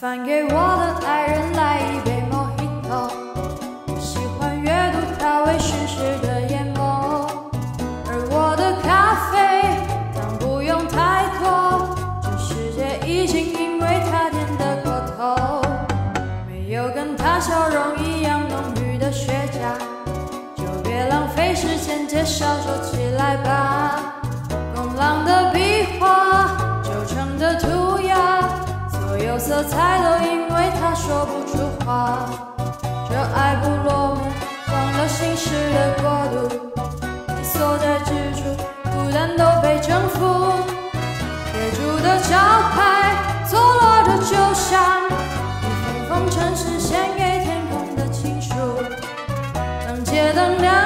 烦给我的爱人来一杯 Mojito，我喜欢阅读他微醺时的眼眸，而我的咖啡糖不用太多，这世界已经因为他甜得过头，没有跟他笑容一样浓郁的雪茄，就别浪费时间介绍，说起来吧，色彩都因为他说不出话，这爱不落幕，忘了心事的国度，你所在之处，孤单都被征服。铁铸的招牌，错落的就像一封封城市献给天空的情书。当街灯亮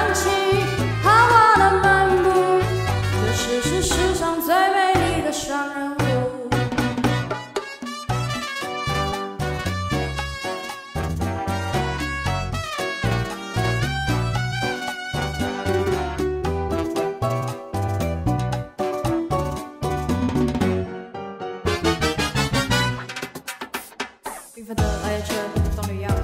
Une fois de réagir dans le yard.